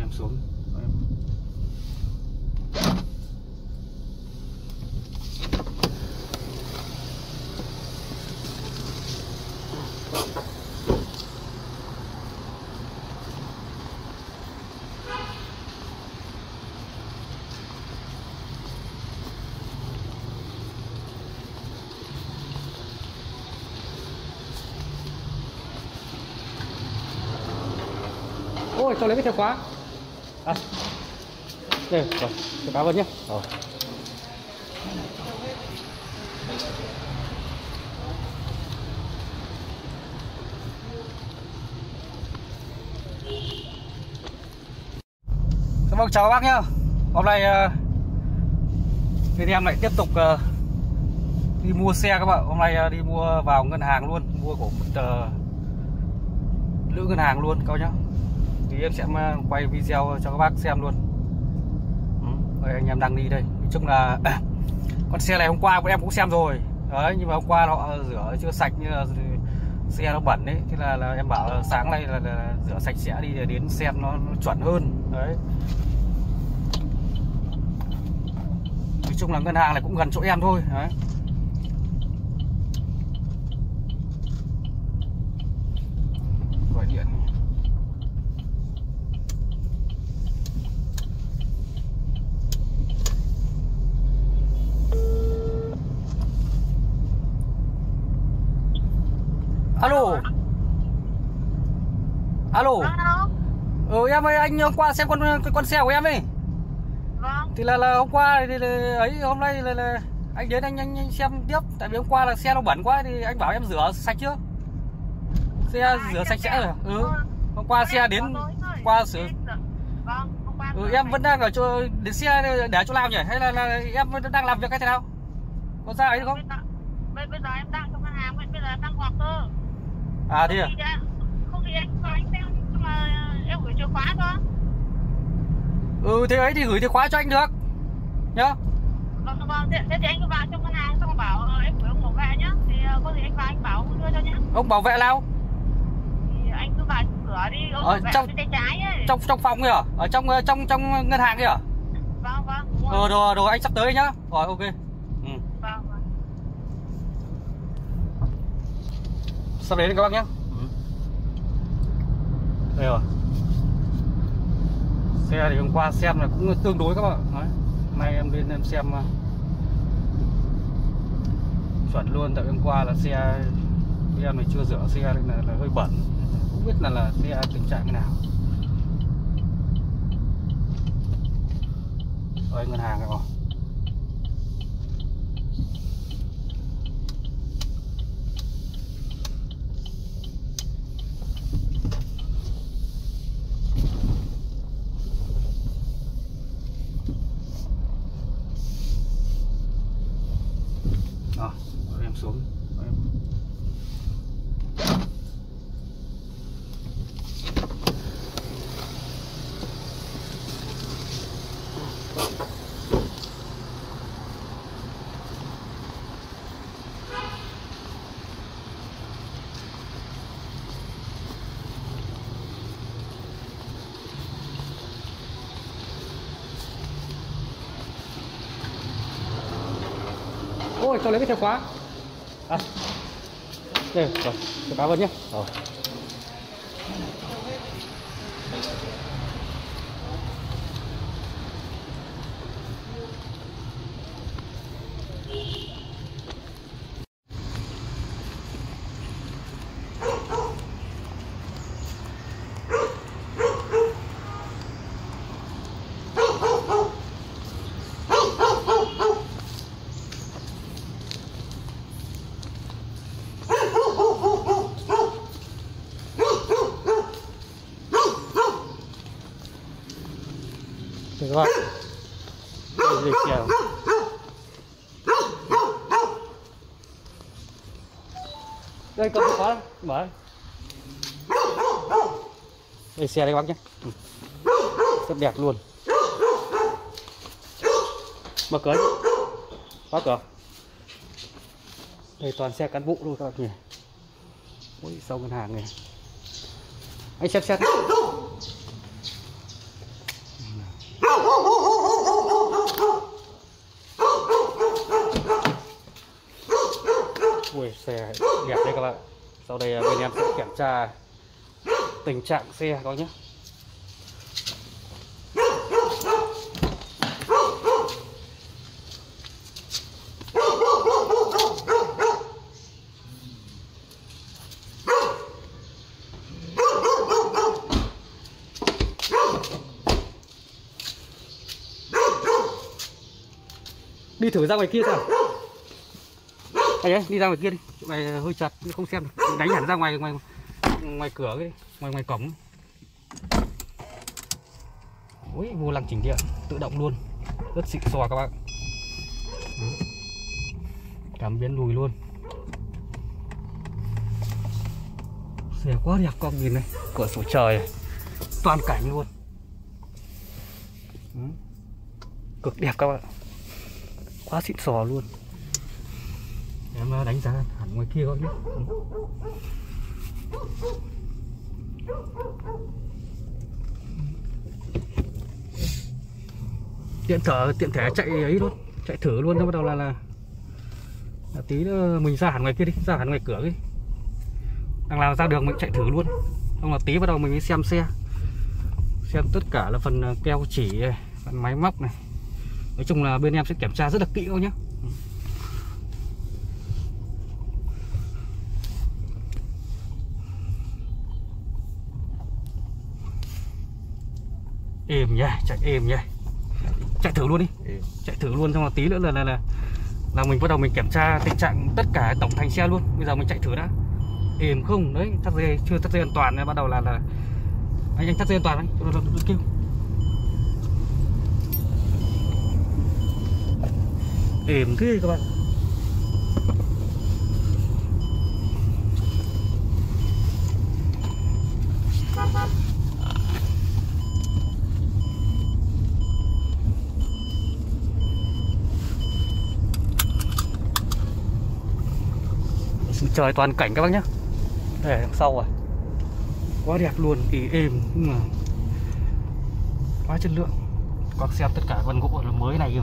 em xuống. Em Ôi, cho lấy cái chìa khóa. À. Đây, rồi, khóa vào nhé. Rồi. Vâng, chào bác nhá. Hôm nay uh, bên em lại tiếp tục ờ, đi mua xe các bạn. Hôm nay ờ, đi mua vào ngân hàng luôn, mua của một ờ, nữ ngân hàng luôn các nhá thì em sẽ ờ, quay video cho các bác xem luôn. Ừ, anh em đang đi đây. Nói chung là con xe này hôm qua bọn em cũng xem rồi. Đấy nhưng mà hôm qua họ rửa chưa sạch như là xe nó bẩn đấy thế là, là em bảo là sáng nay là, là rửa sạch sẽ đi để đến xem nó, nó chuẩn hơn. Đấy. Nói chung là ngân hàng này cũng gần chỗ em thôi. Đấy gọi điện alo alo Alo, ừ em ơi anh hôm qua xem con con xe của em ấy. Vâng, thì là là hôm qua thì là, ấy hôm nay là, là anh đến anh, anh anh xem tiếp. Tại vì hôm qua là xe nó bẩn quá thì anh bảo em rửa sạch chưa xe rửa sạch sẽ rồi. ừ. Hôm qua xe đến qua sửa Vâng, ừ, em vẫn đang ở chỗ để xe để chỗ nào nhỉ? Hay là, là em vẫn đang làm việc cái thế nào? Có ra ấy không? Bây giờ, bây, bây giờ em đang trong ngân hàng, bây bây giờ em đang họp cơ. à thế à Không thì đã- Không thì anh cho anh xem, nhưng mà em gửi chìa khóa cho. ừ thế ấy thì gửi chìa khóa cho anh được nhá Vâng, vâng, thế, thế thì anh cứ vào trong ngân hàng xong rồi bảo ờ, em gửi ông bảo vệ nhá. Thì ờ, có gì anh vào anh bảo ông đưa cho nhá. ông bảo vệ nào Thì anh cứ vào cửa đi, ông Ở vệ trong- bên tay trái ấy. trong trong phòng kìa ở trong trong trong ngân hàng kìa Vâng, vâng, ờ rồi. đồ đồ anh sắp tới nhá rồi ok ừ. Vâng, vâng. sắp đến các bác nhé đây rồi xe thì hôm qua xem là cũng tương đối các bạn Đấy. nay em lên em xem à, chuẩn luôn. Tại hôm qua là xe em này chưa rửa xe nên là, là hơi bẩn. Không biết là là xe tình trạng nào. Ở ngân hàng rồi Đó, rồi em xuống Rồi em... Ôi, cho lấy cái chìa khóa. À. Đây, rồi, chìa khóa vào nhé. Rồi Được rồi Đây, đây, kia rồi. Đây, cầm chìa khóa đây, mở đây. xe đây, các bác nhé. Rất đẹp luôn. Mở cửa khóa cửa. Đây, toàn xe cán bộ luôn các bác nhỉ. Ui sau ngân hàng này. Anh xem xét ui, xe đẹp đấy các bạn sau đây à, bên em sẽ kiểm tra tình trạng xe có nhé. Đi thử ra ngoài kia xem. Anh ấy, đi ra ngoài kia đi này ờ, hơi chặt không xem được. Đánh hẳn ra ngoài ngoài ngoài cửa cái ngoài ngoài cổng. Ôi vô lăng chỉnh điện, tự động luôn. Rất xịn xò các bạn. Cảm biến lùi luôn. Xe quá đẹp à, con nhìn này. Cửa sổ trời này. toàn cảnh luôn. Cực đẹp các bạn quá xịn sò luôn em ờ, đánh giá hẳn ngoài kia có nhé. Tiện thở tiện thể chạy ấy luôn chạy thử luôn bắt đầu là là, là tí nữa mình ra hẳn ngoài kia đi ra hẳn ngoài cửa đi. Đang làm ra đường mình chạy thử luôn. Không là tí bắt đầu mình mới xem xe. Xem tất cả là phần ờ, keo chỉ phần máy móc này. Nói chung là bên em sẽ kiểm tra rất là kỹ thôi nhé êm nhá chạy êm nhá. Chạy thử luôn đi. Êm. chạy thử luôn xong là tí nữa là là là là mình bắt đầu mình kiểm tra tình trạng tất cả tổng thành xe luôn. Bây giờ mình chạy thử đã. Êm không? Đấy thắt dây chưa thắt dây an toàn bắt đầu là là anh anh thắt dây an toàn anh. Kêu. Êm thế các bạn sự trời, toàn cảnh các bác nhé để đằng sau rồi. Quá đẹp luôn kỳ êm. Nhưng mà quá chất lượng. Các xem tất cả vân gỗ là mới này kìa.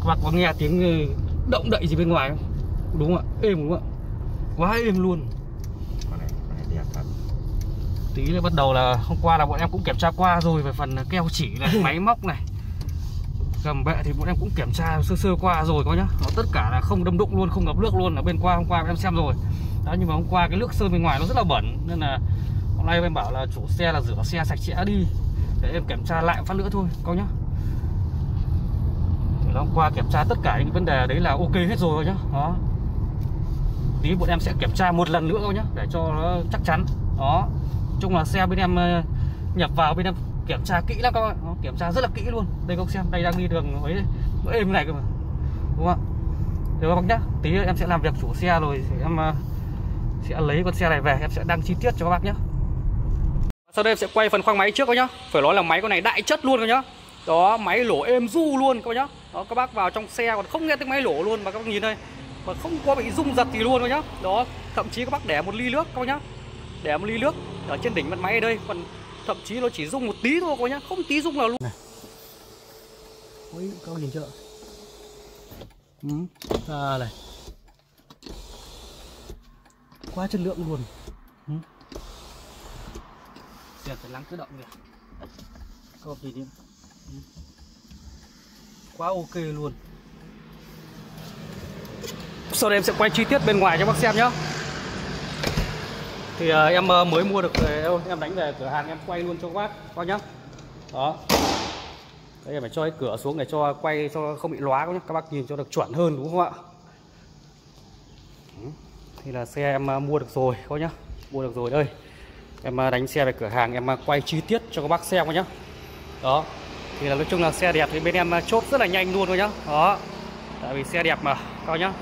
Các bác có nghe tiếng động đậy gì bên ngoài không? Đúng không ạ? Êm đúng không ạ? Quá êm luôn. Đẹp thật tí nữa bắt đầu là hôm qua là bọn em cũng kiểm tra qua rồi về phần keo chỉ này máy móc này gầm bệ thì bọn em cũng kiểm tra sơ sơ qua rồi có nhá. Nó tất cả là không đâm đụng luôn, không ngập nước luôn ở bên qua, hôm qua em xem rồi. Đó, nhưng mà hôm qua cái nước sơn bên ngoài nó rất là bẩn, nên là hôm nay em bảo là chủ xe là rửa xe sạch sẽ đi. Để em kiểm tra lại phát nữa thôi, có nhá. Hôm qua kiểm tra tất cả những vấn đề đấy là ok hết rồi nhá. Đó. Tí bọn em sẽ kiểm tra một lần nữa thôi nhá, để cho nó chắc chắn. Đó. Chung là xe bên em ờ, nhập vào bên em kiểm tra kỹ lắm các bạn. Nó kiểm tra rất là kỹ luôn. Đây các xem, đây đang đi đường ấy nó êm này cơ mà. Đúng không ạ? Được các bác nhá? Tí em sẽ làm việc chủ xe rồi em à, sẽ lấy con xe này về. Em sẽ đăng chi tiết cho các bác nhé sau đây em sẽ quay phần khoang máy trước các nhá. Phải nói là máy con này đại chất luôn các nhá. Đó, máy lỗ êm du luôn các bác nhá. Đó, các bác vào trong xe còn không nghe tiếng máy lỗ luôn mà các bác nhìn đây. Mà không có bị rung giật gì luôn các nhá. Đó, thậm chí các bác để một ly nước các bác nhá. Để một ly nước ở trên đỉnh mặt máy ở đây. Còn thậm chí nó chỉ rung một tí thôi các nhá không tí rung nào luôn. Này. Ôi bác nhìn chưa? Ừ. à này. Quá chất lượng luôn. Ừ. Phải lắng tự động kìa. Có gì điểm ừ. Quá ok luôn. Sau đây em sẽ quay chi tiết bên ngoài cho bác xem nhá thì uh, em uh, mới mua được rồi Em đánh về cửa hàng em quay luôn cho các bác Coi nhá. Đó. Đây phải cho cái cửa xuống để cho quay cho không bị lóa nhé Các bác nhìn cho được chuẩn hơn đúng không ạ? Thì là xe em ờ, mua được rồi các nhá. Mua được rồi đây. Em đánh xe về cửa hàng em quay chi tiết cho các bác xem các nhá. Đó. Thì là nói chung là xe đẹp thì bên em chốt rất là nhanh luôn coi nhá. Đó. Tại vì xe đẹp mà coi nhá.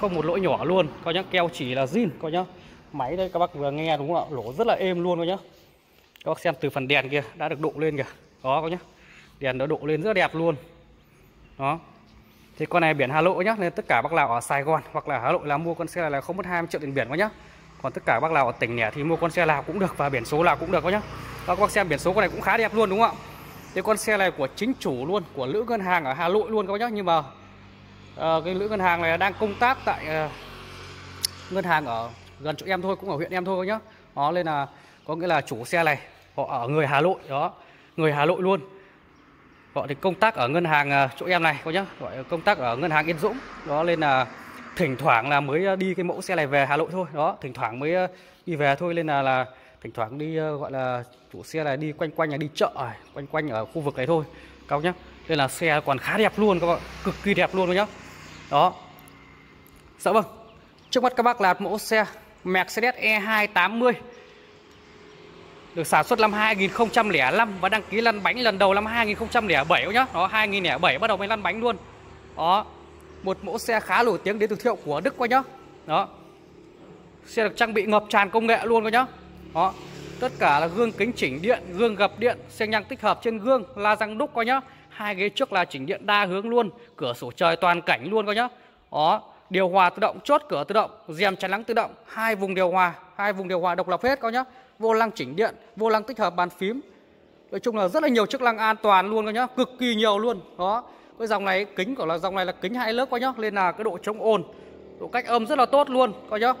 Không một lỗi nhỏ luôn coi nhá. Keo chỉ là zin coi nhá máy đây các bác vừa nghe đúng không ạ? Lỗ rất là êm luôn rồi nhá. Các bác xem từ phần đèn kia đã được độ lên kìa. Đó có nhá. Đèn đã độ lên rất đẹp luôn. Đó. Thì con này biển Hà Nội nhá nên tất cả bác nào ở Sài Gòn hoặc là Hà Nội là mua con xe này là không mất 20 triệu tiền biển quá nhá. Còn tất cả bác nào ở tỉnh lẻ thì mua con xe nào cũng được và biển số nào cũng được quá nhá. Các bác xem biển số con này cũng khá đẹp luôn đúng không ạ? Thì con xe này của chính chủ luôn của lữ ngân hàng ở Hà Nội luôn các bác nhá. Nhưng mà uh, cái lữ ngân hàng này đang công tác tại uh, ngân hàng ở gần chỗ em thôi, cũng ở huyện em thôi nhá. Đó, nên là có nghĩa là chủ xe này, họ ở người Hà Nội, đó, người Hà Nội luôn. Họ thì công tác ở ngân hàng à, chỗ em này có nhá. Gọi công tác ở ngân hàng Yên Dũng. Đó, nên là thỉnh thoảng là mới à, đi cái mẫu xe này về Hà Nội thôi. Đó, thỉnh thoảng mới à, đi về thôi, nên là là thỉnh thoảng đi gọi là chủ xe này đi quanh quanh là đi chợ quanh quanh ở khu vực này thôi. Các nhá. Nên là xe còn khá đẹp luôn, các bạn. Cực kỳ đẹp luôn nhá. Đó. Dạ vâng. Trước mắt các bác là mẫu xe. Mercedes E280 được sản xuất năm 2005 và đăng ký lăn bánh lần đầu năm 2007 nhá. Đó 2007 bắt đầu mới lăn bánh luôn. Đó. Một mẫu xe khá nổi tiếng đến từ thiệu của Đức quá nhá. Đó. Xe được trang bị ngập tràn công nghệ luôn quá nhá. Đó. Tất cả là gương kính chỉnh điện, gương gập điện, xe nhang tích hợp trên gương, la răng đúc quá nhá. Hai ghế trước là chỉnh điện đa hướng luôn, cửa sổ trời toàn cảnh luôn quá nhá. Đó, điều hòa tự động, chốt cửa tự động, rèm chắn nắng tự động, hai vùng điều hòa, hai vùng điều hòa độc lập hết coi nhá. Vô lăng chỉnh điện vô lăng tích hợp bàn phím. Nói chung là rất là nhiều chức năng an toàn luôn các nhá cực kỳ nhiều luôn. Đó cái dòng này kính của là dòng này là kính hai lớp coi nhá nên là cái độ chống ồn độ cách âm rất là tốt luôn coi nhá.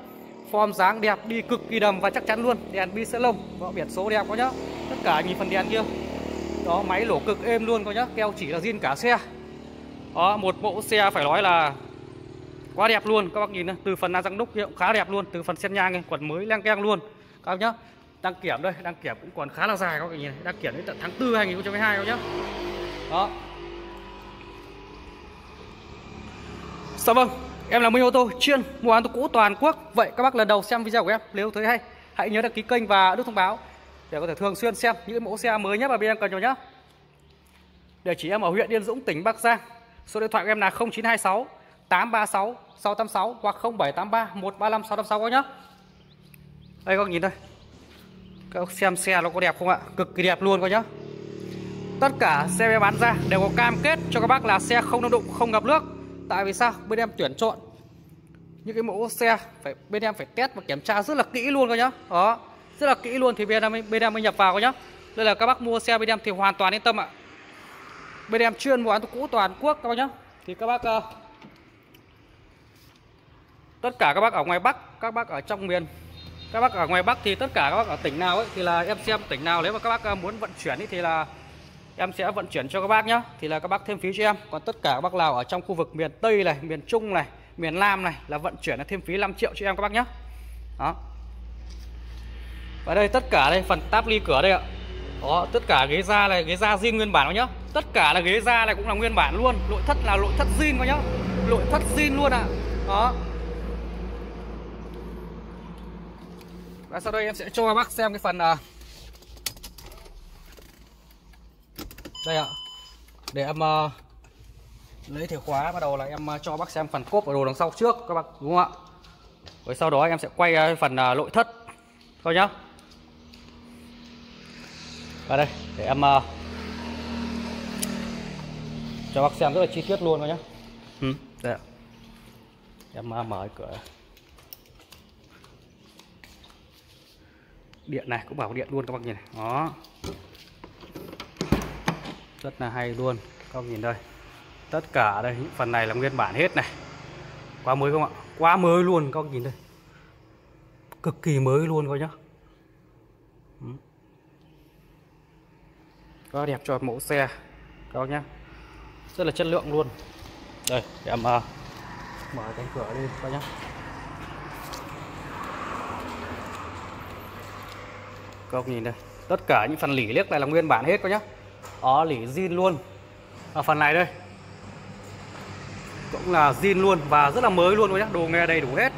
Form dáng đẹp đi cực kỳ đầm và chắc chắn luôn đèn bi sẽ lông có biển số đẹp coi nhá. Tất cả nhìn phần đèn kia. Đó máy lổ cực êm luôn coi nhá keo chỉ là zin cả xe. Đó một mẫu xe phải nói là quá đẹp luôn các bác nhìn này. từ phần la răng đúc hiệu khá đẹp luôn từ phần sen nhang này quần mới leng keng luôn các bác nhá đăng kiểm đây đăng kiểm cũng còn khá là dài các bác nhìn này. đăng kiểm đến tận tháng 4 2022 các nhá đó Dạ vâng, em là Minh ô tô chuyên mua bán ô tô cũ toàn quốc. Vậy các bác lần đầu xem video của em, nếu thấy hay, hãy nhớ đăng ký kênh và nút thông báo để có thể thường xuyên xem những mẫu xe mới nhất mà bên em cần cho nhá. Địa chỉ em ở huyện Yên Dũng, tỉnh Bắc Giang. Số điện thoại của em là 0926 836 686 hoặc 0783 135 686 các nhá. Đây các bác nhìn đây, các xem xe nó có đẹp không ạ? Cực kỳ đẹp luôn coi nhá. Tất cả xe bán ra đều có cam kết cho các bác là xe không đâm đụng không ngập nước. Tại vì sao? Bên em tuyển chọn. Những cái mẫu xe phải bên em phải test và kiểm tra rất là kỹ luôn coi nhá. Đó rất là kỹ luôn thì bên em bên em mới nhập vào coi nhá. Đây là các bác mua xe bên em thì hoàn toàn yên tâm ạ. Bên em chuyên mua bán cũ toàn quốc các bác nhá. Thì các bác uh, tất cả các bác ở ngoài bắc, các bác ở trong miền, các bác ở ngoài Bắc thì tất cả các bác ở tỉnh nào ấy, thì là em xem tỉnh nào. Nếu mà các bác ờ, muốn vận chuyển ấy thì là em sẽ vận chuyển cho các bác nhá. Thì là các bác thêm phí cho em. Còn tất cả các bác nào ở trong khu vực miền Tây này, miền Trung này, miền Nam này là vận chuyển là thêm phí 5 triệu cho em các bác nhá. Đó. Và đây, tất cả đây, phần táp ly cửa đây ạ. Đó, tất cả ghế da này, ghế da zin nguyên bản đó nhá. Tất cả là ghế da này cũng là nguyên bản luôn. Nội thất là nội thất zin coi nhá. Nội thất zin luôn ạ. À. đó. Và sau đây em sẽ cho bác xem cái phần uh... Đây ạ. Để em uh, lấy chìa khóa bắt đầu là em uh, cho bác xem phần cốp và đồ đằng sau trước các bác đúng không ạ? Rồi sau đó em sẽ quay uh, phần uh, nội thất. Thôi nhá. Và đây để em uh, cho bác xem rất là chi tiết luôn thôi nhá. Ừ, Đây ạ. Em uh, mở cửa điện này cũng bảo điện luôn các bác nhìn này. Đó. Rất là hay luôn. Các bác nhìn đây. Tất cả đây những phần này là nguyên bản hết này. Quá mới không ạ? Quá mới luôn các bác nhìn đây. Cực kỳ mới luôn coi nhá. Ừ. Quá đẹp cho mẫu xe các bác nhá. Rất là chất lượng luôn. Đây để em uh, mở cánh cửa đi coi nhá. Các ông nhìn đây tất cả những phần lỉ liếc này là nguyên bản hết các nhá đó lỉ zin luôn ở phần này đây cũng là zin luôn và rất là mới luôn các nhá đồ nghe đầy đủ hết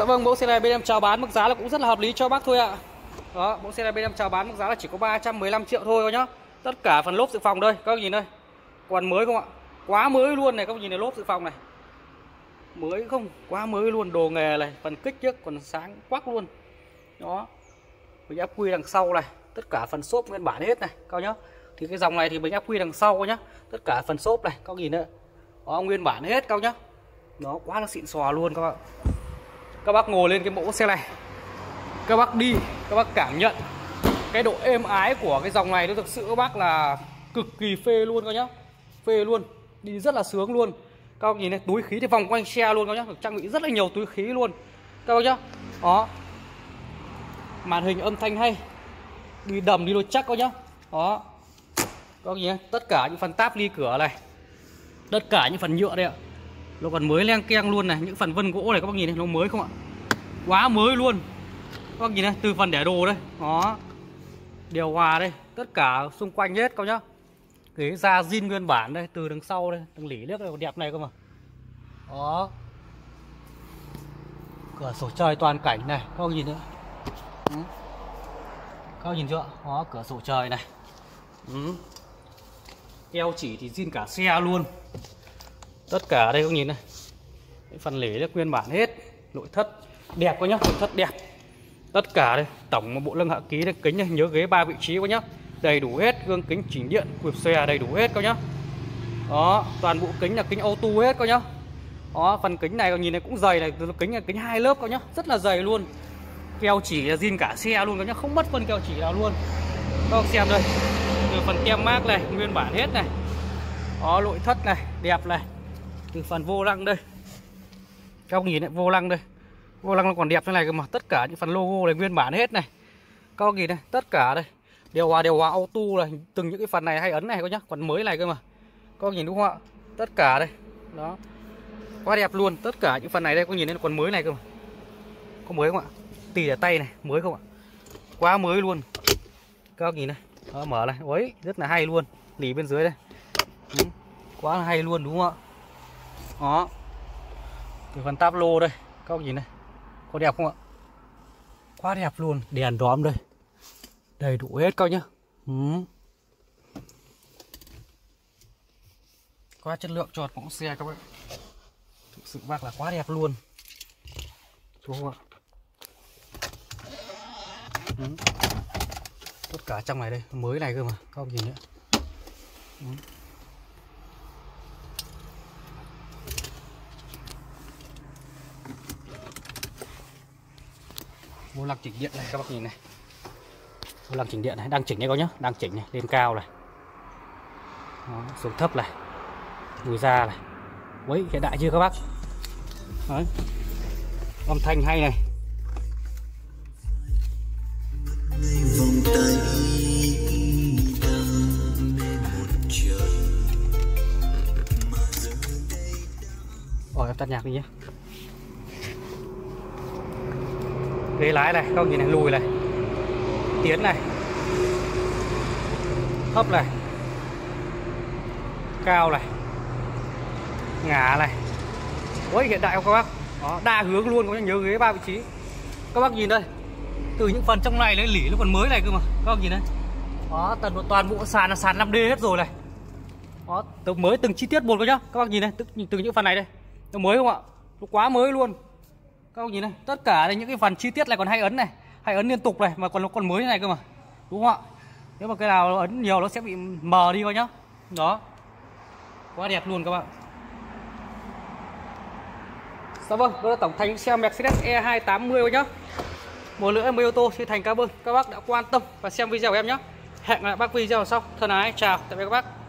Dạ vâng, mẫu xe này bên em chào bán mức giá là cũng rất là hợp lý cho bác thôi ạ. Đó, mẫu xe này bên em chào bán mức giá là chỉ có 315 triệu thôi các nhá. Tất cả phần lốp dự phòng đây, các bác nhìn đây. Còn mới không ạ? Quá mới luôn này các bác nhìn này lốp dự phòng này mới không, quá mới luôn, đồ nghề này, phần kích trước còn sáng quắc luôn. Đó. Bình áp quy đằng sau này, tất cả phần xốp nguyên bản hết này cao nhá. Thì cái dòng này thì bình áp quy đằng sau nhá. Tất cả phần xốp này, các nhìn nữa đó, nguyên bản hết cao nhá. Nó quá là xịn xòa luôn, các bạn. Các bác ngồi lên cái mẫu xe này. Các bác đi, các bác cảm nhận. Cái độ êm ái của cái dòng này nó thực sự, các bác là cực kỳ phê luôn, các nhá. Phê luôn, đi rất là sướng luôn các bác nhìn này túi khí thì vòng quanh xe luôn, các nhá. Được trang bị rất là nhiều túi khí luôn. Các bác nhá. Đó. Màn hình âm thanh hay. Đi đầm đi lôi chắc, các nhá. Đó. Các bác nhìn tất cả những phần táp ly cửa này. Tất cả những phần nhựa đây ạ. Nó còn mới len keng luôn này. Những phần vân gỗ này, các bác nhìn này nó mới không ạ? Quá mới luôn. Các bác nhìn này từ phần để đồ đây. Đó. Điều hòa đây. Tất cả xung quanh hết, các nhá ghế da zin nguyên bản đây, từ đằng sau đây, đằng lỉ nước này đẹp này cơ mà. Đó. Cửa sổ trời toàn cảnh này, các ông nhìn nữa ừ. các ông nhìn chưa? Đó, cửa sổ trời này. Ừ. eo chỉ thì zin cả xe luôn. Tất cả đây, các ông nhìn này. Phần lỉ là nguyên bản hết. Nội thất đẹp quá nhá, nội thất đẹp. Tất cả đây, tổng một bộ lưng hạ ký đây, kính này nhớ ghế ba vị trí quá nhá đầy đủ hết, gương kính chỉnh điện quyệp xe đầy đủ hết các nhá. Đó, toàn bộ kính là kính auto hết các nhá. Đó, phần kính này, nhìn này cũng dày này, kính là kính hai lớp các nhá, rất là dày luôn. Keo chỉ là zin cả xe luôn các nhá, không mất phân keo chỉ nào luôn. Các bạn xem đây, từ phần tem mát này, nguyên bản hết này. Đó nội thất này, đẹp này. Từ phần vô lăng đây. Các ông nhìn này, vô lăng đây. Vô lăng nó còn đẹp thế này cơ mà, tất cả những phần logo này nguyên bản hết này. Các ông nhìn này, tất cả đây điều hòa điều hòa auto là từng những cái phần này hay ấn này có nhá còn mới này cơ mà. Các ông nhìn đúng không ạ? Tất cả đây. Đó. Quá đẹp luôn tất cả những phần này đây có nhìn thấy còn mới này cơ mà. Có mới không ạ? Tì ở tay này mới không ạ? Quá mới luôn. Các ông nhìn này đó, mở này. Ối rất là hay luôn. Lì bên dưới đây. Ừ. quá là hay luôn đúng không ạ? Đó. Từ phần táp lô đây. Các ông nhìn này có đẹp không ạ? Quá đẹp luôn. Đèn đóm đây đầy đủ hết các nhá ừ. quá chất lượng cho mẫu xe các bạn thực sự bác là quá đẹp luôn chú không ạ ừ. tất cả trong này đây, mới này cơ mà, các ông nhìn nữa ừ. vô lăng chỉnh điện này, các bác nhìn này vô lăng chỉnh điện này đang chỉnh đây có nhá đang chỉnh này lên cao này. Đó, xuống thấp này lùi ra này. Đấy, hiện đại chưa các bác? Đấy. âm thanh hay này. Rồi em tắt nhạc đi nhé ghế lái này các nhìn này lùi này tiến này. Thấp này. Cao này. Ngả này. Ôi hiện đại không các bác? Đó, đa hướng luôn có nhớ ghế ba vị trí. Các bác nhìn đây. Từ những phần trong này lấy lỉ nó còn mới này cơ mà. Các bác nhìn đây. Đó toàn toàn bộ sàn là sàn 5D hết rồi này. Đó từ mới từng chi tiết một cơ nhá. Các bác nhìn đây từ, từ những phần này đây. Nó mới không ạ? Nó quá mới luôn. Các bác nhìn đây tất cả đây những cái phần chi tiết này còn hay ấn này hay ấn liên tục này mà còn nó còn mới này cơ mà đúng không ạ nếu mà cái nào ấn nhiều nó sẽ bị mờ đi coi nhá đó quá đẹp luôn các bạn Dạ vâng, đó là tổng thành xe Mercedes E280 nhá. Một nữa em ô tô xin thành cảm ơn các bác đã quan tâm và xem video của em nhé. Hẹn gặp lại bác video sau. Thân ái chào, tạm biệt các bác.